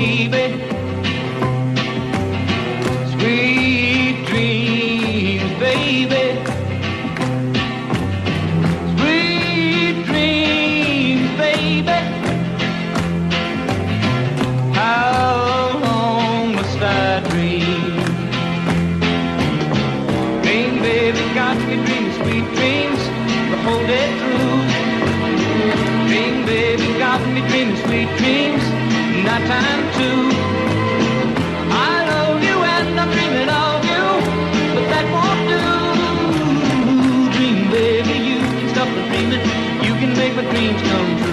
baby. Sweet dreams, baby. Sweet dreams, baby. How long must I dream? Dream, baby, got me dreaming sweet dreams the whole day through. Dream, baby, got me dreaming sweet dreams nighttime too. I love you and I'm dreaming of you, but that won't do. Dream, baby, you can stop the dreaming, you can make my dreams come true.